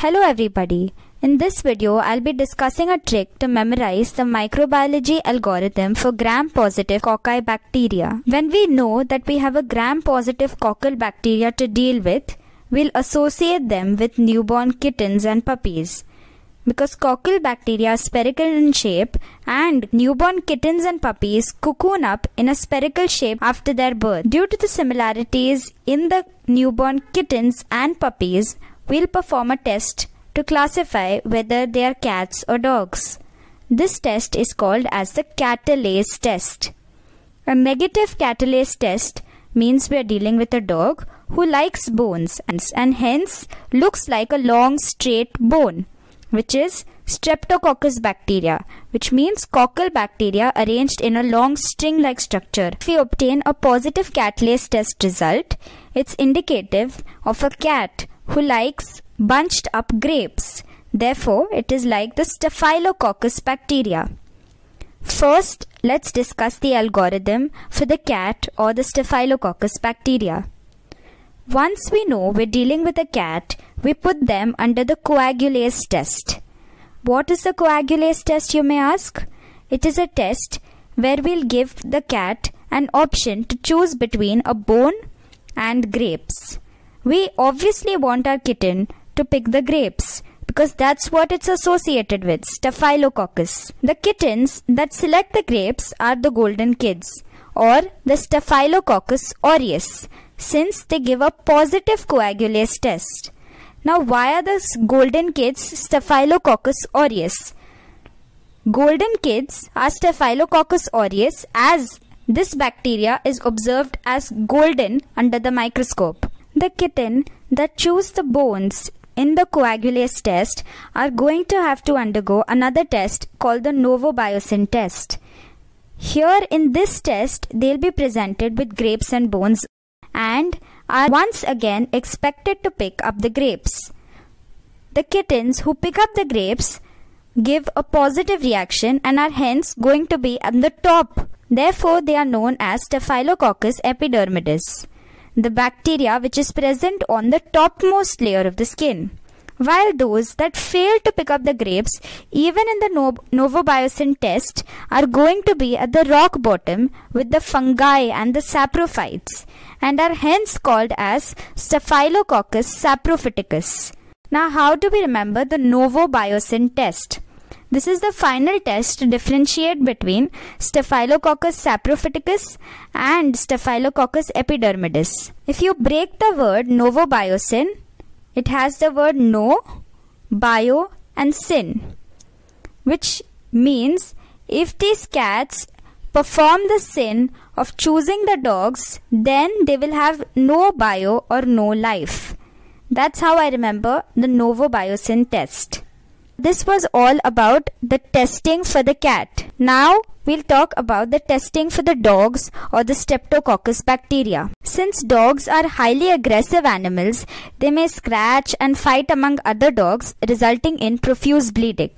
Hello everybody. In this video, I'll be discussing a trick to memorize the microbiology algorithm for gram-positive cocci bacteria. When we know that we have a gram-positive coccal bacteria to deal with, we'll associate them with newborn kittens and puppies. Because coccal bacteria are spherical in shape and newborn kittens and puppies cocoon up in a spherical shape after their birth. Due to the similarities in the newborn kittens and puppies, we'll perform a test to classify whether they are cats or dogs. This test is called as the catalase test. A negative catalase test means we are dealing with a dog who likes bones and, and hence looks like a long straight bone, which is Streptococcus bacteria, which means coccal bacteria arranged in a long string like structure. If we obtain a positive catalase test result, it's indicative of a cat who likes bunched up grapes. Therefore, it is like the Staphylococcus bacteria. First, let's discuss the algorithm for the cat or the Staphylococcus bacteria. Once we know we're dealing with a cat, we put them under the coagulase test. What is the coagulase test, you may ask? It is a test where we'll give the cat an option to choose between a bone and grapes. We obviously want our kitten to pick the grapes because that's what it's associated with Staphylococcus. The kittens that select the grapes are the golden kids or the Staphylococcus aureus since they give a positive coagulase test. Now, why are the golden kids Staphylococcus aureus? Golden kids are Staphylococcus aureus as this bacteria is observed as golden under the microscope. The kitten that choose the bones in the coagulase test are going to have to undergo another test called the novobiocin test. Here in this test, they'll be presented with grapes and bones and are once again expected to pick up the grapes. The kittens who pick up the grapes give a positive reaction and are hence going to be at the top. Therefore, they are known as Staphylococcus epidermidis the bacteria which is present on the topmost layer of the skin. While those that fail to pick up the grapes, even in the no- novobiocin test, are going to be at the rock bottom with the fungi and the saprophytes, and are hence called as Staphylococcus saprophyticus. Now, how do we remember the novobiocin test? This is the final test to differentiate between Staphylococcus saprophyticus and Staphylococcus epidermidis. If you break the word novobiocin, it has the word no, bio and sin, which means if these cats perform the sin of choosing the dogs, then they will have no bio or no life. That's how I remember the novobiocin test. This was all about the testing for the cat. Now we'll talk about the testing for the dogs or the Streptococcus bacteria. Since dogs are highly aggressive animals, they may scratch and fight among other dogs, resulting in profuse bleeding.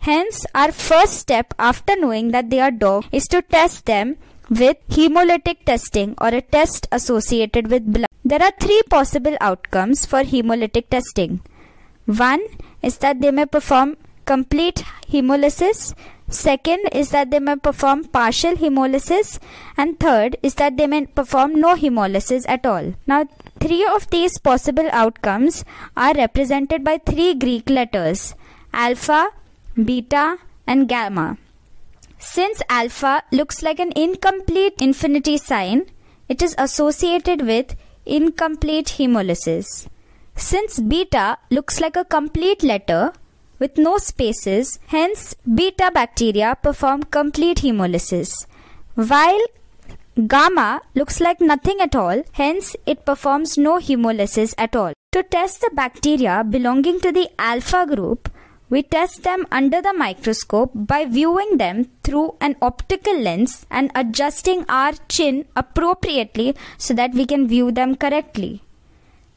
Hence, our first step after knowing that they are dogs is to test them with hemolytic testing or a test associated with blood. There are three possible outcomes for hemolytic testing. One is that they may perform complete hemolysis. Second is that they may perform partial hemolysis. And third is that they may perform no hemolysis at all. Now, three of these possible outcomes are represented by three Greek letters alpha, beta, and gamma. Since alpha looks like an incomplete infinity sign, it is associated with incomplete hemolysis. Since beta looks like a complete letter with no spaces, hence beta bacteria perform complete hemolysis. While gamma looks like nothing at all, hence it performs no hemolysis at all. To test the bacteria belonging to the alpha group, we test them under the microscope by viewing them through an optical lens and adjusting our chin appropriately so that we can view them correctly.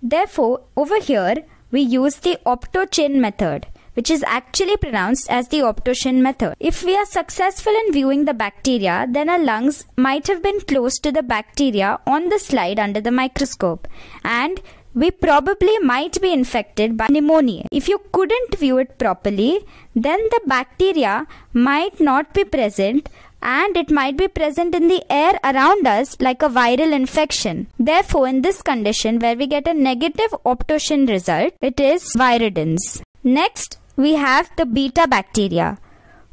Therefore, over here, we use the optochin method, which is actually pronounced as the optochin method. If we are successful in viewing the bacteria, then our lungs might have been close to the bacteria on the slide under the microscope, and we probably might be infected by pneumonia. If you couldn't view it properly, then the bacteria might not be present and it might be present in the air around us like a viral infection. Therefore, in this condition where we get a negative optochin result, it is viridans. Next, we have the beta bacteria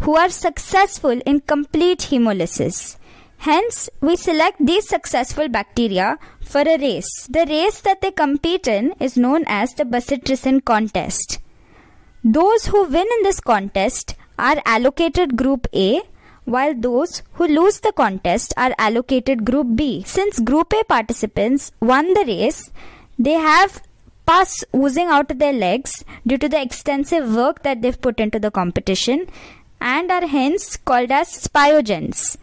who are successful in complete hemolysis. Hence, we select these successful bacteria for a race. The race that they compete in is known as the bacitracin contest. Those who win in this contest are allocated group A while those who lose the contest are allocated group B. Since group A participants won the race, they have pus oozing out of their legs due to the extensive work that they've put into the competition and are hence called as spiogens,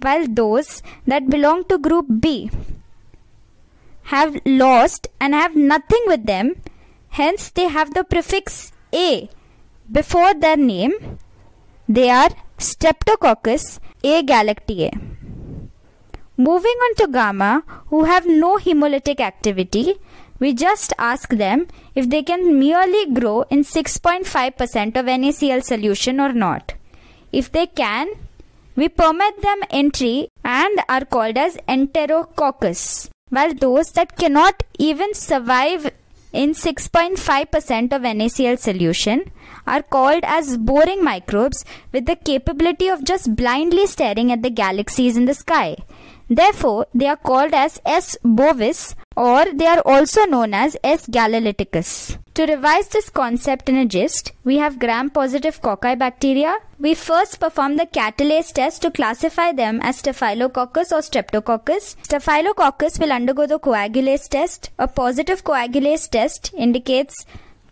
while those that belong to group B have lost and have nothing with them, hence they have the prefix A before their name. They are Streptococcus agalactiae. Moving on to gamma, who have no hemolytic activity, we just ask them if they can merely grow in 6.5% of NaCl solution or not. If they can, we permit them entry and are called as enterococcus, while those that cannot even survive in 6.5% of NaCl solution are called as boring microbes with the capability of just blindly staring at the galaxies in the sky. Therefore, they are called as S. bovis or they are also known as S. gallolyticus. To revise this concept in a gist, we have gram-positive cocci bacteria. We first perform the catalase test to classify them as Staphylococcus or Streptococcus. Staphylococcus will undergo the coagulase test. A positive coagulase test indicates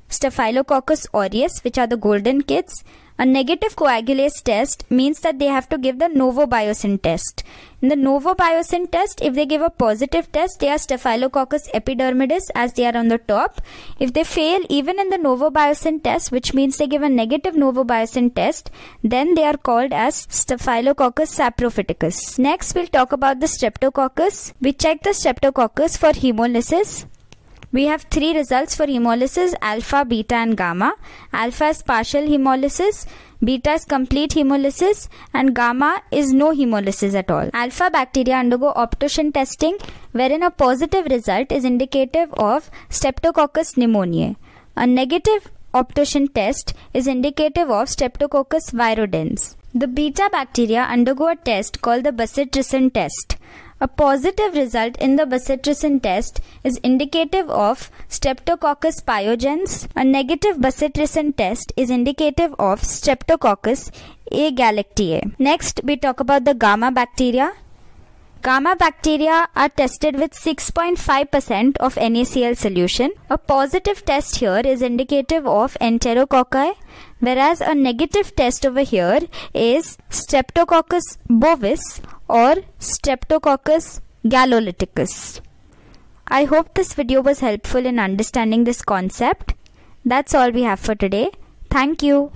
Staphylococcus aureus, which are the golden kids. A negative coagulase test means that they have to give the novobiocin test. In the novobiocin test, if they give a positive test, they are Staphylococcus epidermidis as they are on the top. If they fail even in the novobiocin test, which means they give a negative novobiocin test, then they are called as Staphylococcus saprophyticus. Next, we'll talk about the Streptococcus. We check the Streptococcus for hemolysis. We have three results for hemolysis alpha, beta, and gamma. Alpha is partial hemolysis, beta is complete hemolysis, and gamma is no hemolysis at all. Alpha bacteria undergo optochin testing, wherein a positive result is indicative of Streptococcus pneumoniae. A negative optochin test is indicative of Streptococcus viridans. The beta bacteria undergo a test called the bacitracin test. A positive result in the bacitracin test is indicative of Streptococcus pyogenes. A negative bacitracin test is indicative of Streptococcus agalactiae. Next, we talk about the gamma bacteria. Gamma bacteria are tested with 6.5% of NaCl solution. A positive test here is indicative of enterococci, whereas a negative test over here is Streptococcus bovis or Streptococcus gallolyticus. I hope this video was helpful in understanding this concept. That's all we have for today. Thank you.